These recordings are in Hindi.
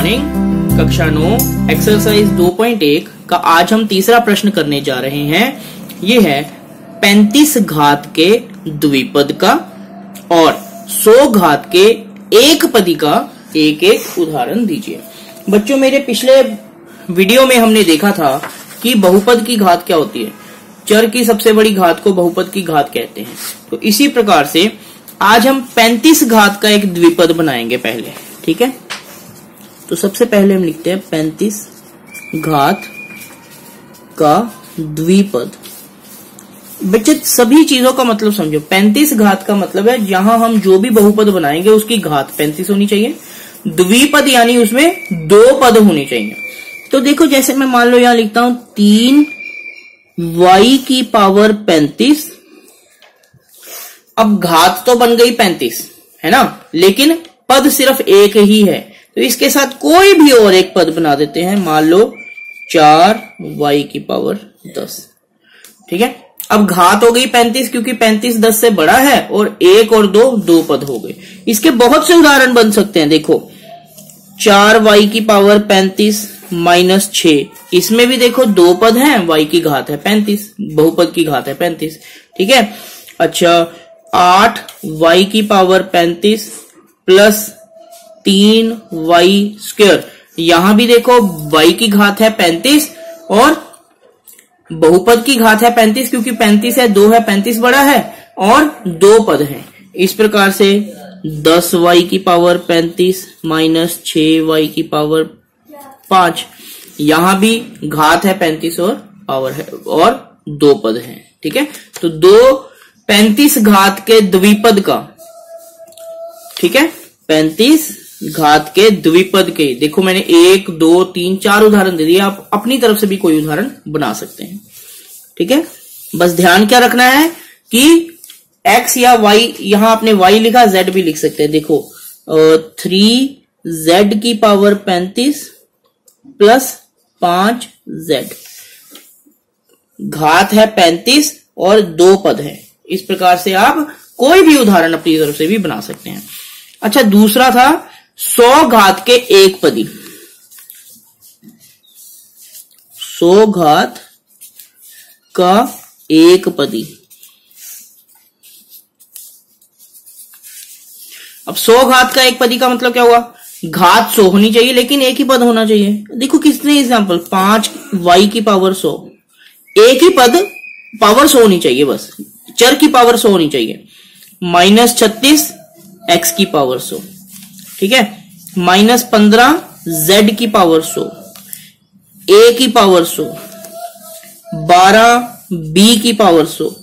कक्षा नो एक्सरसाइज 2.1 का आज हम तीसरा प्रश्न करने जा रहे हैं। ये है 35 घात के द्विपद का और 100 घात के एक पदी का एक एक उदाहरण दीजिए। बच्चों, मेरे पिछले वीडियो में हमने देखा था कि बहुपद की घात क्या होती है। चर की सबसे बड़ी घात को बहुपद की घात कहते हैं। तो इसी प्रकार से आज हम 35 घात का एक द्विपद बनाएँगे पहले, ठीक है? तो सबसे पहले हम लिखते हैं पैंतीस घात का द्विपद। बच्चे, सभी चीज़ों का मतलब समझो। पैंतीस घात का मतलब है जहाँ हम जो भी बहुपद बनाएँगे, उसकी घात पैंतीस होनी चाहिए। द्विपद यानी उसमें दो पद होने चाहिए। तो देखो, जैसे मैं मान लो यहाँ लिखता हूँ, तीन वाई की पावर पैंतीस। अब घात तो बन गई पैंतीस, है ना? लेकिन पद सिर्फ़ एक ही है। तो इसके साथ कोई भी और एक पद बना देते हैं। मान लो चार वाई की पावर दस। ठीक है? अब घात हो गई पैंतीस, क्योंकि पैंतीस दस से बड़ा है और एक और दो दो पद हो गए। इसके बहुत से उदाहरण बन सकते हैं। देखो, चार वाई की पावर पैंतीस माइनस छ इसमें भी देखो दो पद हैं वाई की घात है पैंतीस, बहुपद की घात है पैंतीस। ठीक है? अच्छा आठ वाई की पावर पैंतीस प्लस तीन वाई स्क्वेयर। यहाँ भी देखो वाई की घात है पैंतीस और बहुपद की घात है पैंतीस, क्योंकि पैंतीस है, दो है, पैंतीस बड़ा है और दो पद है। इस प्रकार से दस वाई की पावर पैंतीस माइनस छ वाई की पावर पाँच। यहाँ भी घात है पैंतीस और पावर है, और दो पद है, ठीक है? तो दो पैंतीस घात के द्विपद का, ठीक है? पैंतीस घात के द्विपद के। देखो मैंने एक, दो, तीन, चार उदाहरण दे दिए, आप अपनी तरफ़ से भी कोई उदाहरण बना सकते हैं। ठीक है? बस ध्यान क्या रखना है कि x या y, यहाँ आपने y लिखा, z भी लिख सकते हैं। देखो थ्री जेड की पावर पैंतीस प्लस पाँच जेड घात है पैंतीस और दो पद है। इस प्रकार से आप कोई भी उदाहरण अपनी तरफ़ से भी बना सकते हैं। अच्छा दूसरा था सौ घात के एक पदी। सौ घात का एक पदी। अब सौ घात का एक पदी का मतलब क्या हुआ? घात सौ होनी चाहिए, लेकिन एक ही पद होना चाहिए। देखो कितने एग्जांपल पाँच वाई की पावर सौ। एक ही पद पावर सौ होनी चाहिए बस। चर की पावर सौ होनी चाहिए। माइनस छत्तीस एक्स की पावर सौ। ठीक है? माइनस पंद्रह जेड की पावर सो ए की पावर सो, बारह बी की पावर सो।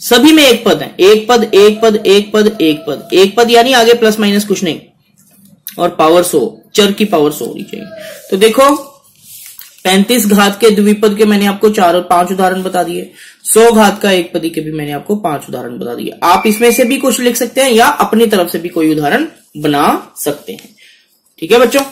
सभी में एक पद है। एक पद एक पद एक पद एक पद। एक पद यानी आगे प्लस माइनस कुछ नहीं। और पावर सो, चर की पावर सो होनी चाहिए। तो देखो पैंतीस घात के द्विपद के मैंने आपको चार और पाँच उदाहरण बता दिए। सौ घात का एक पदी के भी मैंने आपको पाँच उदाहरण बता दिए। आप इसमें से भी कुछ लिख सकते हैं या अपनी तरफ़ से भी कोई उदाहरण बना सकते हैं। ठीक है बच्चों?